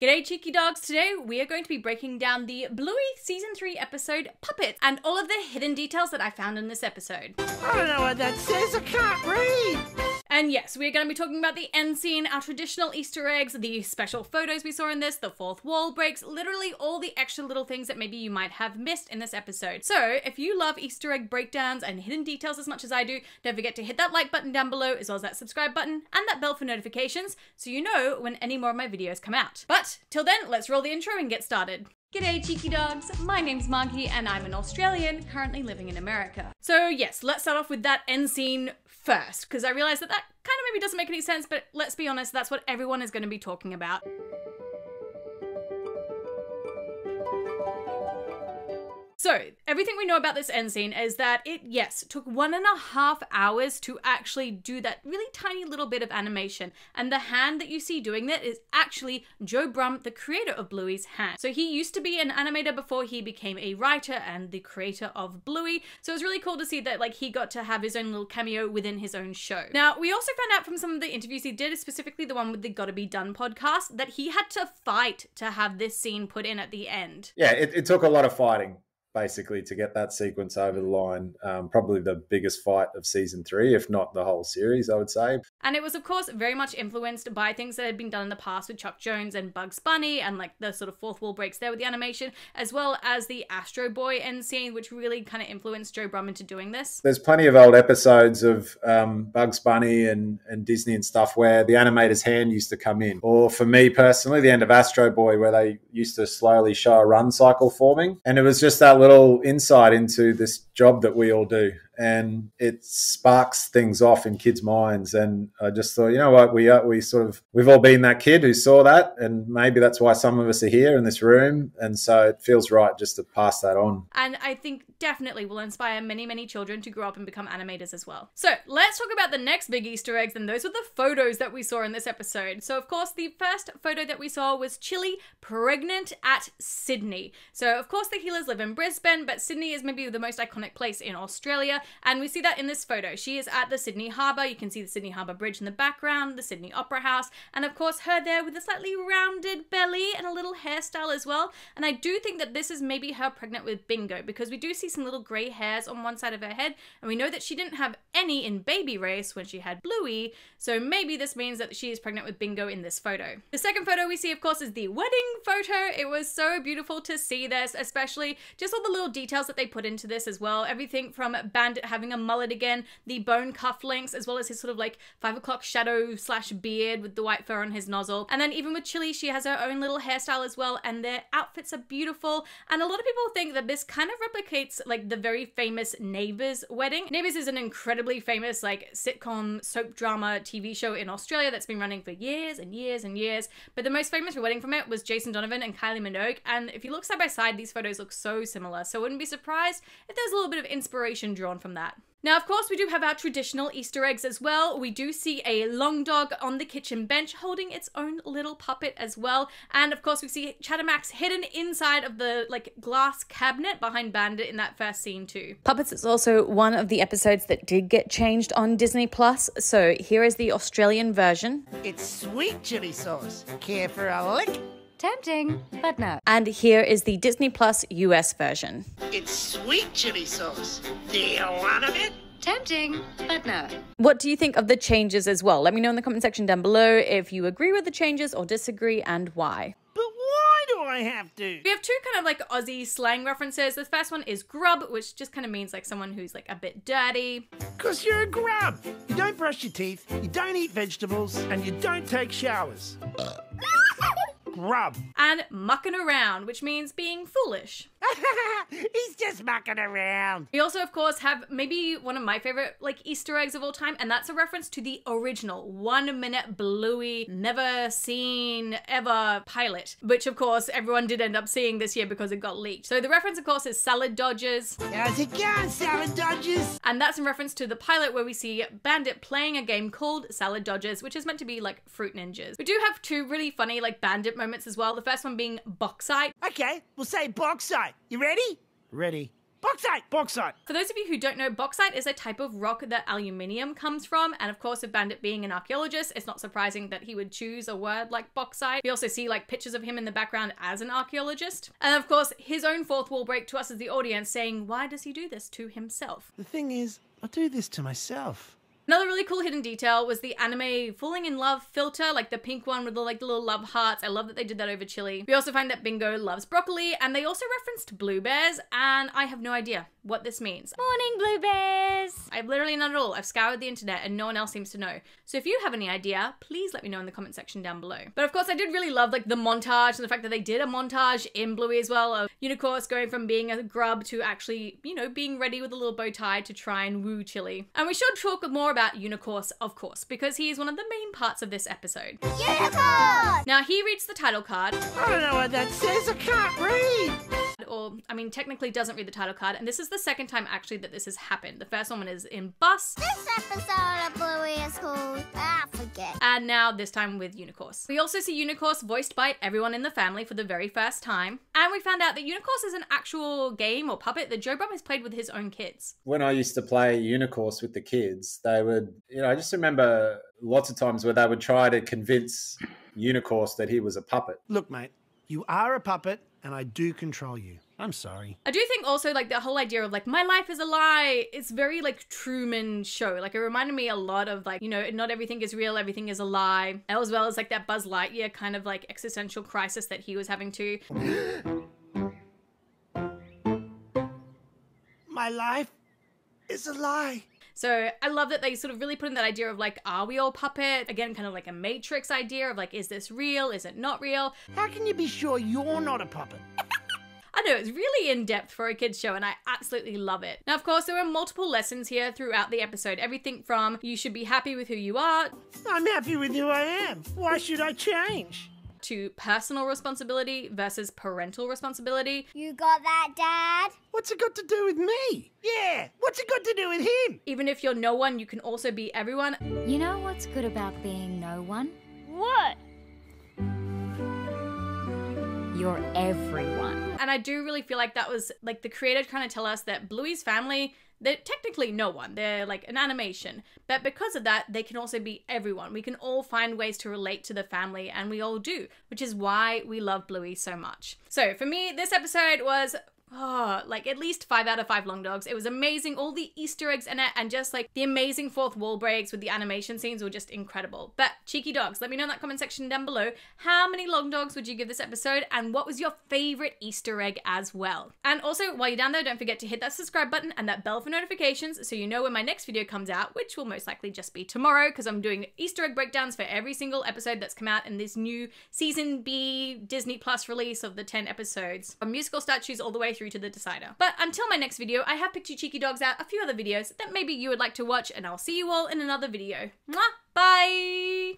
G'day cheeky dogs, today we are going to be breaking down the Bluey Season 3 episode Puppet and all of the hidden details that I found in this episode. I don't know what that says, I can't read! And yes, we're going to be talking about the end scene, our traditional Easter eggs, the special photos we saw in this, the fourth wall breaks, literally all the extra little things that maybe you might have missed in this episode. So, if you love Easter egg breakdowns and hidden details as much as I do, don't forget to hit that like button down below, as well as that subscribe button and that bell for notifications, so you know when any more of my videos come out. But, till then, let's roll the intro and get started. G'day cheeky dogs, my name's Margie and I'm an Australian currently living in America. So yes, let's start off with that end scene first, because I realize that that kind of maybe doesn't make any sense, but let's be honest, that's what everyone is going to be talking about. So, everything we know about this end scene is that it, yes, took one and a half hours to actually do that really tiny little bit of animation. And the hand that you see doing that is actually Joe Brumm, the creator of Bluey's hand. So, he used to be an animator before he became a writer and the creator of Bluey. So, it was really cool to see that, like, he got to have his own little cameo within his own show. Now, we also found out from some of the interviews he did, specifically the one with the Gotta Be Done podcast, that he had to fight to have this scene put in at the end. Yeah, it, it took a lot of fighting basically to get that sequence over the line. Um, probably the biggest fight of season three, if not the whole series, I would say. And it was, of course, very much influenced by things that had been done in the past with Chuck Jones and Bugs Bunny and like the sort of fourth wall breaks there with the animation, as well as the Astro Boy end scene, which really kind of influenced Joe Brumm into doing this. There's plenty of old episodes of um, Bugs Bunny and, and Disney and stuff where the animator's hand used to come in. Or for me personally, the end of Astro Boy, where they used to slowly show a run cycle forming. And it was just that little insight into this job that we all do and it sparks things off in kids' minds. And I just thought, you know what, we are, we sort of we've all been that kid who saw that, and maybe that's why some of us are here in this room. And so it feels right just to pass that on. And I think definitely will inspire many, many children to grow up and become animators as well. So let's talk about the next big Easter eggs, and those were the photos that we saw in this episode. So of course, the first photo that we saw was Chilli pregnant at Sydney. So of course, the Heelers live in Brisbane, but Sydney is maybe the most iconic place in Australia. And we see that in this photo. She is at the Sydney Harbour. You can see the Sydney Harbour Bridge in the background, the Sydney Opera House, and of course her there with a slightly rounded belly and a little hairstyle as well. And I do think that this is maybe her pregnant with Bingo because we do see some little grey hairs on one side of her head, and we know that she didn't have any in Baby Race when she had Bluey, so maybe this means that she is pregnant with Bingo in this photo. The second photo we see, of course, is the wedding photo. It was so beautiful to see this, especially just all the little details that they put into this as well. Everything from Bandit having a mullet again, the bone cufflinks, as well as his sort of like five o'clock shadow slash beard with the white fur on his nozzle. And then even with Chilli, she has her own little hairstyle as well, and their outfits are beautiful. And a lot of people think that this kind of replicates like the very famous Neighbours wedding. Neighbours is an incredibly famous like sitcom soap drama TV show in Australia that's been running for years and years and years. But the most famous wedding from it was Jason Donovan and Kylie Minogue. And if you look side by side, these photos look so similar. So I wouldn't be surprised if there's a little bit of inspiration drawn from that. Now, of course, we do have our traditional Easter eggs as well. We do see a long dog on the kitchen bench holding its own little puppet as well. And of course, we see Chattermax hidden inside of the like glass cabinet behind Bandit in that first scene too. Puppets is also one of the episodes that did get changed on Disney Plus. So here is the Australian version. It's sweet chili sauce. Care for a lick? Tempting, but no. And here is the Disney Plus US version. It's sweet chili sauce. Do you want a bit? Tempting, but no. What do you think of the changes as well? Let me know in the comment section down below if you agree with the changes or disagree and why. But why do I have to? We have two kind of like Aussie slang references. The first one is grub, which just kind of means like someone who's like a bit dirty. Because you're a grub. You don't brush your teeth, you don't eat vegetables, and you don't take showers. Grub. And mucking around, which means being foolish. He's just mucking around. We also, of course, have maybe one of my favorite like Easter eggs of all time, and that's a reference to the original one minute Bluey, never seen ever pilot, which of course everyone did end up seeing this year because it got leaked. So the reference, of course, is Salad Dodgers. How's it going, Salad Dodgers? And that's in reference to the pilot where we see Bandit playing a game called Salad Dodgers, which is meant to be like Fruit Ninjas. We do have two really funny like Bandit moments as well. The first one being Bauxite. Okay, we'll say bauxite. You ready? Ready. Bauxite! Bauxite! For those of you who don't know, bauxite is a type of rock that aluminium comes from, and of course, with Bandit being an archaeologist, it's not surprising that he would choose a word like bauxite. We also see like pictures of him in the background as an archaeologist. And of course, his own fourth wall break to us as the audience saying, why does he do this to himself? The thing is, I do this to myself. Another really cool hidden detail was the anime falling in love filter, like the pink one with the like the little love hearts. I love that they did that over Chilli. We also find that Bingo loves broccoli, and they also referenced blue bears, and I have no idea what this means. Morning, Blue Bears! I've literally not at all. I've scoured the internet and no one else seems to know. So if you have any idea, please let me know in the comment section down below. But of course, I did really love like the montage and the fact that they did a montage in Bluey as well of Unicorse going from being a grub to actually, you know, being ready with a little bow tie to try and woo Chilli. And we should talk more about Unicorse, of course, because he is one of the main parts of this episode. Unicorn! Now he reads the title card, I don't know what that says. I can't read. Or I mean, technically doesn't read the title card, and this is the second time actually that this has happened. The first one is in Bus, This episode of Bluey is called I forget. and now this time with Unicorse. We also see Unicorse voiced by everyone in the family for the very first time, and we found out that Unicorse is an actual game or puppet that Joe Brumm has played with his own kids. when I used to play Unicorse with the kids, they would, you know, I just remember lots of times where they would try to convince Unicorse that he was a puppet. Look, mate, you are a puppet, and I do control you. I'm sorry. I do think also like the whole idea of like my life is a lie. It's very like Truman Show. Like it reminded me a lot of like you know not everything is real, everything is a lie, as well as like that Buzz Lightyear kind of like existential crisis that he was having to. My life is a lie. So I love that they sort of really put in that idea of like, are we all puppet? Again, kind of like a Matrix idea of like, is this real? Is it not real? How can you be sure you're not a puppet? I know it's really in depth for a kids show, and I absolutely love it. Now, of course, there are multiple lessons here throughout the episode. Everything from you should be happy with who you are I'm happy with who I am. Why should I change? To personal responsibility versus parental responsibility. You got that, Dad? What's it got to do with me? Yeah, what's it got to do with him? Even if you're no one, you can also be everyone. You know what's good about being no one? What? You're everyone. And I do really feel like that was like the creator trying to tell us that Bluey's family, they're technically no one. They're like an animation. But because of that, they can also be everyone. We can all find ways to relate to the family, and we all do, which is why we love Bluey so much. So for me, this episode was Oh, like at least five out of five long dogs. It was amazing. All the Easter eggs in it, and just like the amazing fourth wall breaks with the animation scenes were just incredible. But cheeky dogs, let me know in that comment section down below how many long dogs would you give this episode, and what was your favorite Easter egg as well. And also, while you're down there, don't forget to hit that subscribe button and that bell for notifications so you know when my next video comes out, which will most likely just be tomorrow because I'm doing Easter egg breakdowns for every single episode that's come out in this new season B Disney Plus release of the 10 episodes, from musical statues all the way through to the decider. But until my next video, I have picked you cheeky dogs out a few other videos that maybe you would like to watch, and I'll see you all in another video. Mwah! Bye!